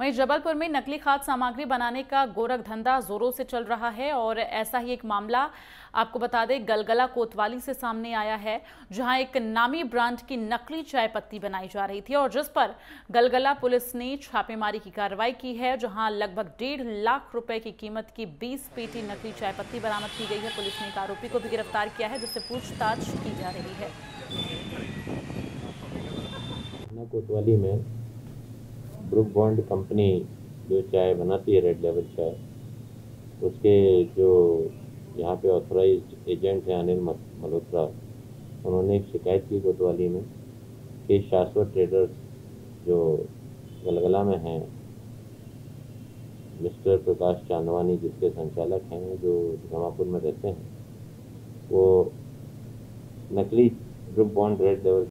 वहीं जबलपुर में नकली खाद सामग्री बनाने का गोरख धंधा जोरों से चल रहा है और ऐसा ही एक मामला आपको बता दें, गलगला कोतवाली से सामने आया है, जहाँ एक नामी ब्रांड की नकली चाय पत्ती बनाई जा रही थी और जिस पर गलगला पुलिस ने छापेमारी की कार्रवाई की है, जहाँ लगभग डेढ़ लाख रुपए की कीमत की 20 पेटी नकली चाय पत्ती बरामद की गई है। पुलिस ने एक आरोपी को भी गिरफ़्तार किया है, जिससे पूछताछ की जा रही है। कोतवाली में ब्रुक बॉन्ड कंपनी जो चाय बनाती है रेड लेवल चाय उसके जो यहाँ पे ऑथोराइज एजेंट हैं अनिल मल्होत्रा, उन्होंने एक शिकायत की कोतवाली में कि शाश्वत ट्रेडर्स जो गलगला में हैं, मिस्टर प्रकाश चांदवानी जिसके संचालक हैं, जो जमापुर में रहते हैं, वो नकली ग्रुप बॉन्ड रेड लेवल